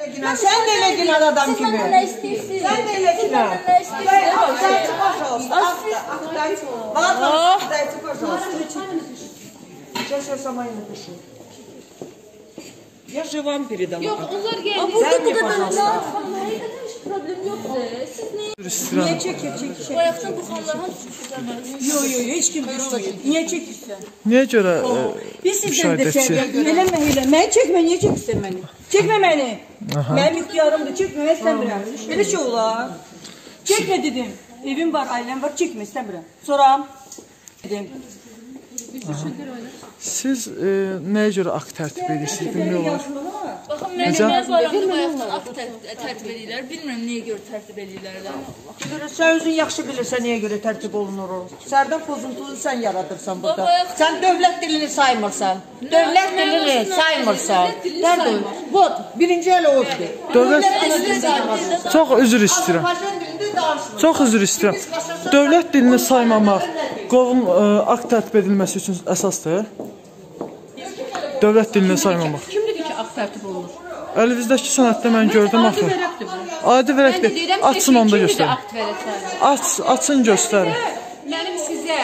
Sen, sen de legin al adam gibi. Sen de legin al. Dajte koş olsun. Dajte koş olsun. Сейчас я сама и напишу. Я же вам передала. А вот это, да, да, Heç problem yoxdur. Siz niyə? Niyə çəkir, çəkir, çəkir? Bayaqdan bu xanlar hamısı sizdən. Yo, yo, heç kim durmayır. Niyə çəkirsən? Niyə görə? Oh. Biz sizdən də çəkir. Eləmə, elə. Məni çəkmə, niyə çəkirsən məni? Çəkmə məni. Mənim ixtiyarımdır, çəkmə, istəmirəm. Elə şey olar. Çəkmə dedim. Evim var, ailəm var, çəkmə, istəmirəm. Soram. Dedim. Siz e, nəyə görə akt tərtib edirsiniz bilmək olar. Baxın, mən Necə? mən bayaqdan akt tər- tərtib edirlər. Bilmirəm niyə görə tərtib edirlər. Görə Sen özün yaxşı bilirsən niyə görə tərtib olunur o. Sərdən pozuntunu sən yaradırsan burada. Sən dövlət dilini saymırsan. Dövlət dilini saymırsan. Dərd Vot, birinci elə odur. Dövlət dilini saymırsan. Çox üzr istəyirəm. Çox üzr istəyirəm. Dövlət dilini saymamaq qovun ə, akt tərtib edilməsi üçün əsasdır. Dövlət dilini saymamaq. Kim dedi ki, akt tərtib olunur? Əlinizdəki sənəddə mən gördüm axı. Adi vərəqdir. Açın onda göstərin. Aç, açın göstərin. Mənim sizə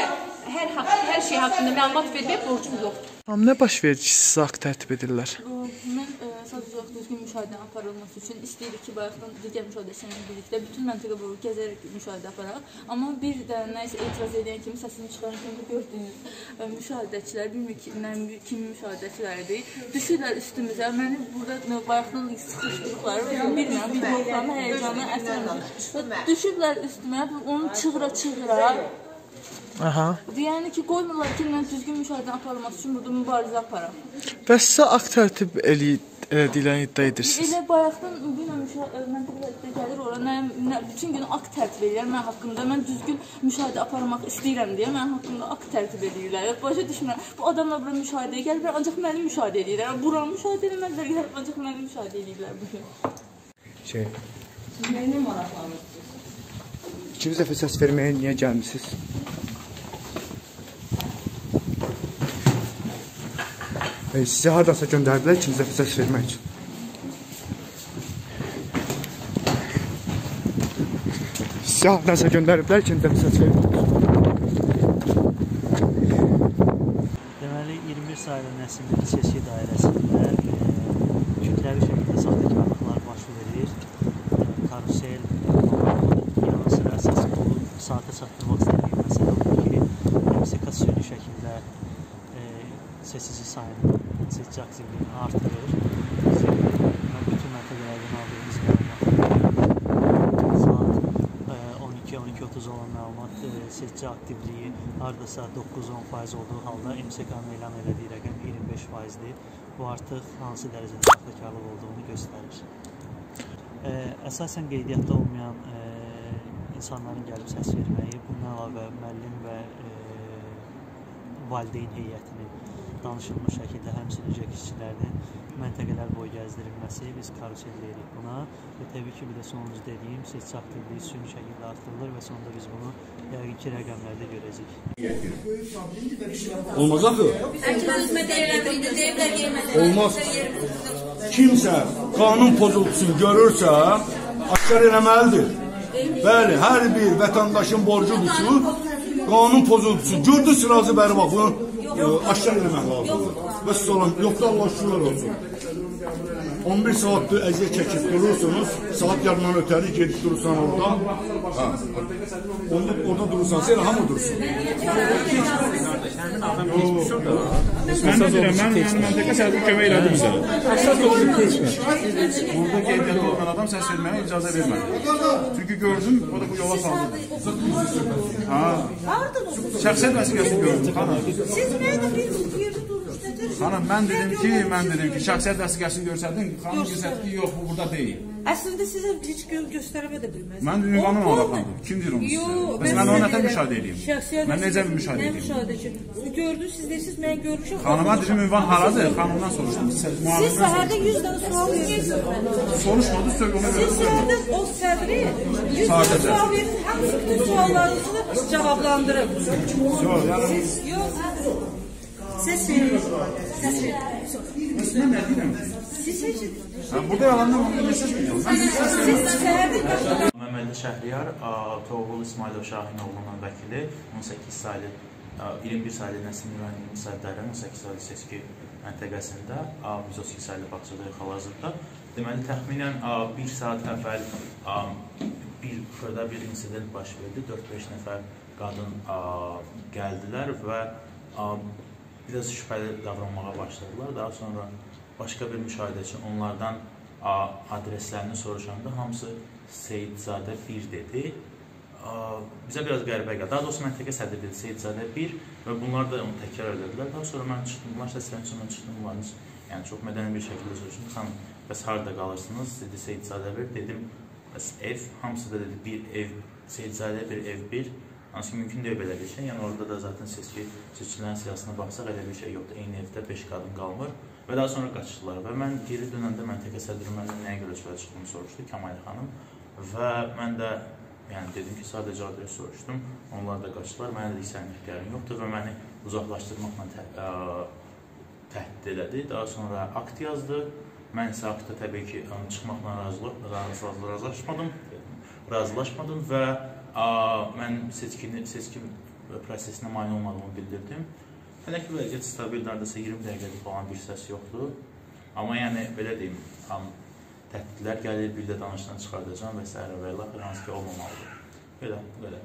hər haqq, hər şey haqqında məlumat vermək borcum yoxdur. Tamam, nə baş verir ki, sizə akt tərtib edirlər? Mən ə, sadəcə olaraq düzgün müşahidə aparılması üçün istəyirik ki, bayaqdan digər müşahidəçilərlə birlikdə bütün məntəqə boyu gəzərək müşahidə aparaq. Amma bir də nə isə etiraz edən kimi, səsini çıxaran kimi gördüyünüz ə, müşahidəçilər, bilmir ki, nə kimi müşahidəçilərdir. Düşürlər üstümüzə. Məni burada nə, bayaqdan sıxışdırıblar. Özüm bilmirəm, bir qorxumu, həyəcanı, əsəbim. Düşüblər üstümə, onu çığıra-çığıra Aha. Yəni ki, qoymurlar ki, mən düzgün müşahidə aparılması üçün burada mübarizə aparam. Bəs sizə akt tərtib eli- elədiklərini iddia edirsiniz. Elə bayaqdan bilmirəm müşahidə mən də gəlir ora nə, nə bütün gün akt tərtib edirlər mən haqqımda. Mən düzgün müşahidə aparmaq istəyirəm deyə mən haqqımda akt tərtib edirlər. Başa düşmürəm. Bu adamlar bura müşahidə gəliblər, ancaq məni müşahidə edirlər. Buranı müşahidə etmədilər, gəlib ancaq məni müşahidə edirlər bu gün. Şey, Siz neyini maraqlanırsınız? ikinci dəfə səs verməyə niyə gəlmisiniz? Sizi hardansa göndərdilər ikinci dəfə səs vermək üçün. Sizi hardansa göndəriblər ikinci dəfə səs vermək. Deməli 21 sayılı Nəsimli seçki dairəsində e, kütləvi şəkildə saxtakarlıqlar baş verir. Karusel, yanı sıra əsas bu saata çatdırmaq istədiyim məsələ odur ki, MSK süni şəkildə e, seçici sayını, seçici aktivliyini artırır. E, bütün məntəqələrdən aldığımız məlumat saat e, 12-12.30 olan məlumat e, seçici aktivliyi hardasa 9-10% olduğu halda MSK-nın elan elədiyi rəqəm 25%dir. Bu artıq hansı dərəcədə saxtakarlıq olduğunu göstərir. E, əsasən qeydiyyatda olmayan e, insanların gəlib səs verməyi, bundan əlavə müəllim və e, valideyn heyətinin danışılmış şəkildə həmçinin işçilərinin məntəqələr boyu gəzdirilməsi biz karusel deyirik buna və təbii ki, bir də sonuncu dediyim seçici aktivliyi süni şəkildə artırılır və sonunda biz bunu yəqin ki, rəqəmlərdə görəcəyik. Olmaz axı. Olmaz. Kimsə qanun pozuntusunu görürsə, aşkar eləməlidir. Bəli, hər bir vətəndaşın borcudur ki, qanun pozuntusu gördü sırası bəri bax, bunu e, aşkar eləmək lazımdır. Və sonra, yoxsa Allah şükürlər olsun. 11 saatdir əziyyət çəkib durursunuz, saat yarımdan ötəri gedib durursan orada. Ha. Onda, orada durursan, sen hamı dursun. Mən də deyirəm, mən yəni məntəqə səhvini kömək elədim bizə. Əsas odur keçmir. Burada qeydiyyatda olan adam səs verməyə icazə vermədi. Çünki gördüm, o da bu yola saldı. Ha. Şəxsiyyət vəsiqəsini gördüm. Siz mənim bir yerdə. Xanım, mən dedim ki, mən dedim ki, şəxsiyyət vəsiqəsini göstərdin, xanım göstərdi ki, yox, bu burada deyil. Əslində sizə heç gö maraqlanə də bilməz. Mən ünvanı maraqlandım. Kim deyir onu sizə? Bəs mən onu nətə müşahidə edeyim? Mən necə bir müşahidə Nə edeyim? müşahidəçi? Gördünüz siz deyirsiz, mən görmüşəm. Xanıma dedim ünvan haradır? Xanımdan soruşdum. Siz səhərdə 100 dənə sual verirsiniz. soruşmadı, söz ona görə Siz səhərdə o sədri 100 dənə Sadəcə. sual verirsiniz. Hamısı bütün suallarınızı cavablandırıb. Yox, yəni Siz yox. Səs verin. Səs verin. mən nə deyirəm ki? Ben burada yalandan mesaj veriyorum. Ben mesaj Məmməli Şəhriyar, Toğrul İsmailov Şahin oğlunun vəkili, 18 saylı, ə, 21 saylı Nəsim müəllim müsəddərin 18 saylı seçki məntəqəsində, ə, 132 saylı bağçadayıq hal-hazırda. Deməli, təxminən ə, 1 saat əvvəl bir xırda bir insident baş verdi. 4-5 nəfər qadın ə, gəldilər və ə, biraz şübhəli davranmağa başladılar. Daha sonra başqa bir müşahidəçi onlardan adreslərini soruşanda hamısı Seyidzadə 1 dedi. Bizə biraz qəribə gəldi. Daha doğrusu məntəqə sədri dedi Seyidzadə 1 və bunlar da onu təkrar edildilər. Daha sonra mən çıxdım, bunlar səslənib sonra çıxdım bunların. Yəni çox mədəni bir şəkildə soruşdum. Xanım, bəs harda qalırsınız? Dedi Seyidzadə 1. Dedim, bəs ev, hamısı da dedi bir ev, Seyidzadə bir ev 1. Hansı mümkün deyil belə bir şey. Yəni orada da zaten seçki seçkilərin siyasına baxsaq elə bir şey yoxdur. Eyni evdə 5 qadın qalmır və daha sonra qaçdılar və mən geri dönəndə məntəqə sədri məndən nəyə görə çölə çıxdığımı soruşdu Kamal xanım və mən də yəni dedim ki, sadəcə adres soruşdum. Onlar da qaçdılar. Mənə dedik sənin ixtiyarın yoxdur və məni uzaqlaşdırmaqla tə, ə, təhdid elədi. Daha sonra akt yazdı. Mən isə aktda təbii ki, çıxmaqla razılıq, razı- razılaşmadım. Razılaşmadım və mən seçkini seçki prosesinə mane olmadığımı bildirdim. Hələ ki, vəziyyət stabil, neredəsə 20 dəqiqəlik falan bir səs yoxdur. Amma yəni belə deyim, am, təhdidlər gəlir, bir də danışıqdan çıxardacağam və s. və ilə hansı ki olmamalıdır. Belə, belə.